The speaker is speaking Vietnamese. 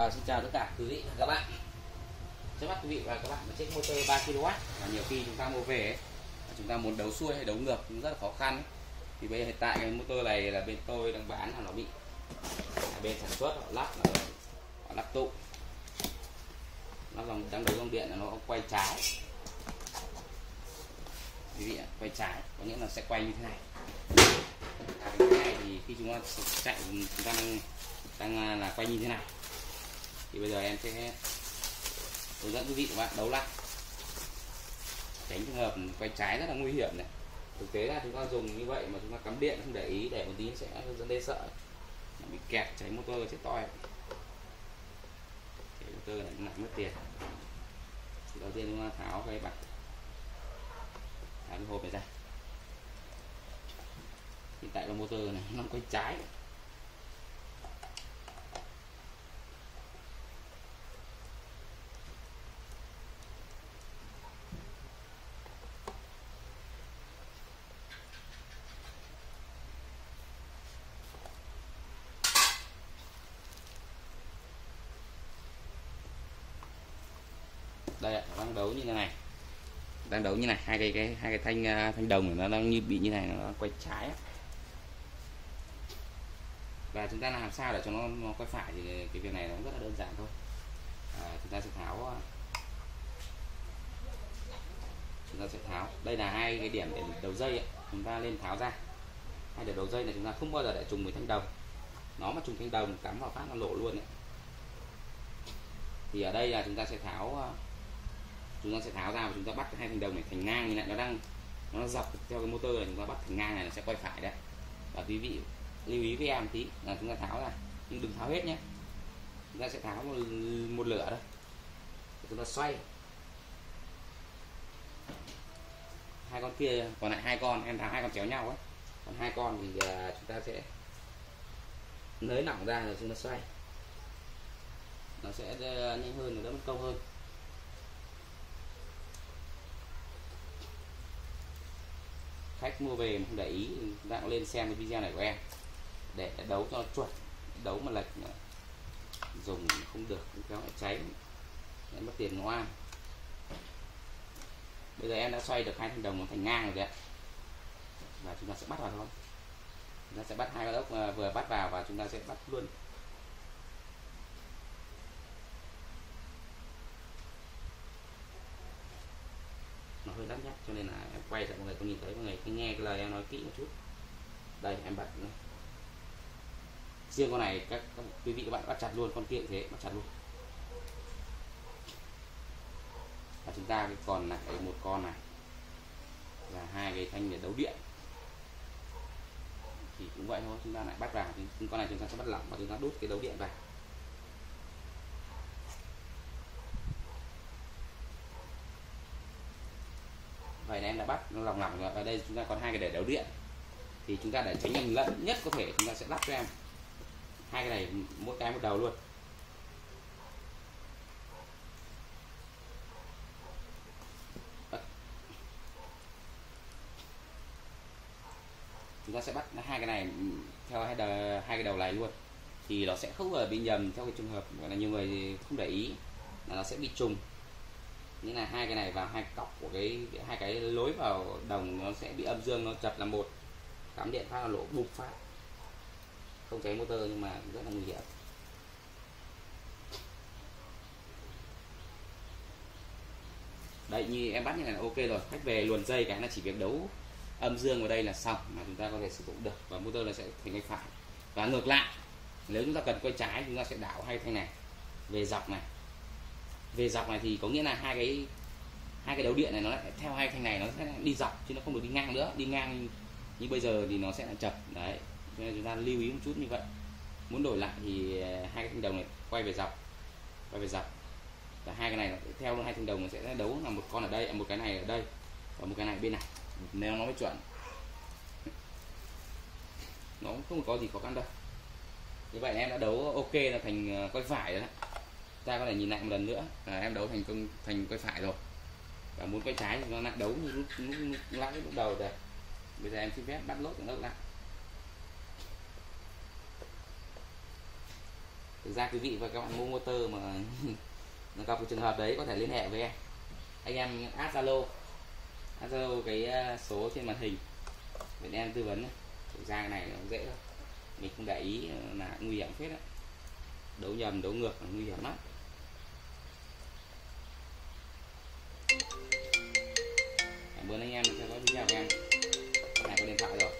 À, xin chào tất cả quý vị và các bạn. Trước mắt quý vị và các bạn một chiếc motor 3 kW. Và nhiều khi chúng ta mua về ấy, chúng ta muốn đấu xuôi hay đấu ngược cũng rất là khó khăn ấy. thì bây giờ hiện tại cái motor này là bên tôi đang bán là nó bị à, bên sản xuất họ lắp là họ lắp tụ. Nó dòng đang đấu dòng điện là nó quay trái. Quý vị ạ quay trái có nghĩa là sẽ quay như thế này. À, cái này thì khi chúng ta chạy chúng ta đang đang à, là quay như thế này thì bây giờ em sẽ hướng dẫn quý vị và bạn đấu lại. Tránh trường hợp quay trái rất là nguy hiểm này. Thực tế là chúng ta dùng như vậy mà chúng ta cắm điện không để ý, để một tí sẽ dẫn đến sợ bị kẹt cháy motor sẽ toi cháy motor này lại mất tiền. Thì đầu tiên chúng ta tháo cái bạc tháo cái hộp này ra. Hiện tại là motor này nó quay trái. Đây ạ đang đấu như thế này. Đang đấu như này hai cái cái hai cái thanh à, thanh đồng nó đang như bị như này nó quay trái và chúng ta làm sao để cho nó nó quay phải thì cái việc này nó rất là đơn giản thôi. À, chúng ta sẽ tháo à. chúng ta sẽ tháo. Đây là hai cái điểm để đầu dây ấy. chúng ta lên tháo ra. Hai điểm đầu dây này chúng ta không bao giờ để trùng với thanh đồng. Nó mà trùng thanh đồng cắm vào phát nó lộ luôn đấy thì ở đây là chúng ta sẽ tháo à, chúng ta sẽ tháo ra và chúng ta bắt hai thành đồng này thành ngang như này. Nó đang nó dọc theo cái motor này chúng ta bắt thành ngang này nó sẽ quay phải đấy. Và quý vị lưu ý với em tí là chúng ta tháo ra. Nhưng đừng tháo hết nhé. Chúng ta sẽ tháo một, một lửa thôi. Chúng ta xoay. Hai con kia còn lại hai con em tháo hai con chéo nhau ấy còn hai con thì uh, chúng ta sẽ nới lỏng ra rồi chúng ta xoay. Nó sẽ à, nhanh hơn nó đỡ mất công hơn. Khách mua về không để ý chúng ta cũng lên xem cái video này của em. Để đấu cho chuẩn. Đấu mà lệch dùng không được kéo lại cháy. Để mất tiền ngoan. Bây giờ em đã xoay được hai thanh đồng thành ngang rồi đấy và chúng ta sẽ bắt vào thôi. Chúng ta sẽ bắt hai cái ốc à, vừa bắt vào và chúng ta sẽ bắt luôn. Nó cho nên là em quay lại mọi người có nhìn thấy mọi người cứ nghe cái lời em nói kỹ một chút. Đây em bật này. riêng con này các, các quý vị các bạn bắt chặt luôn con kia thế bắt chặt luôn. Và chúng ta còn lại một con này. Là hai cái thanh để đấu điện. Thì cũng vậy thôi chúng ta lại bắt vào. Thì con này chúng ta sẽ bắt lỏng và chúng ta đút cái đấu điện vào. Này em đã bắt nó lòng lỏng rồi ở đây chúng ta còn hai cái để đấu điện. Thì chúng ta để tránh nhầm lẫn nhất có thể chúng ta sẽ lắp cho em. Hai cái này mỗi cái một đầu luôn. Chúng ta sẽ bắt hai cái này theo hai, đầu, hai cái đầu này luôn. Thì nó sẽ không ở bị nhầm theo cái trường hợp gọi là nhiều người không để ý là nó sẽ bị trùng nghĩa là hai cái này vào hai cọc của cái, hai cái lối vào đồng nó sẽ bị âm dương, nó chập là một. Cắm điện phát là lỗ, bục phát. Không cháy motor nhưng mà rất là nguy hiểm. Đây như em bắt như này là ok rồi. Khách về luồn dây cái là chỉ việc đấu âm dương vào đây là xong mà chúng ta có thể sử dụng được và motor là sẽ thành cái phải và ngược lại, nếu chúng ta cần quay trái, chúng ta sẽ đảo hai thanh này về dọc này về dọc này thì có nghĩa là hai cái hai cái đấu điện này nó lại theo hai thanh này nó sẽ đi dọc chứ nó không được đi ngang nữa. Đi ngang như bây giờ thì nó sẽ là chập đấy, cho nên chúng ta lưu ý một chút như vậy. Muốn đổi lại thì à, hai cái thanh đồng này quay về dọc, quay về dọc. Và hai cái này theo hai thanh đồng nó sẽ đấu là một con ở đây à, một cái này ở đây và một cái này bên này. Nếu nó mới chuẩn. Nó không có gì khó khăn đâu. Như vậy em đã đấu ok là thành à, quay phải rồi đó ta có thể nhìn lại một lần nữa. À, em đấu thành công thành quay phải rồi. Và muốn quay trái thì nó lại đấu như lúc lúc, lúc, lúc, lúc đầu rồi. Bây giờ em xin phép bắt lốt nó lại. Thực ra quý vị và các bạn mua motor mà gặp cái trường hợp đấy có thể liên hệ với em. Anh em add zalo. Add zalo cái ờ, số trên màn hình. Để em tư vấn thực ra cái này nó dễ thôi. Mình không để ý là nguy hiểm phết đấy đấu nhầm đấu ngược là nguy hiểm lắm. Cảm anh em sẽ có video của em. Này có điện thoại rồi.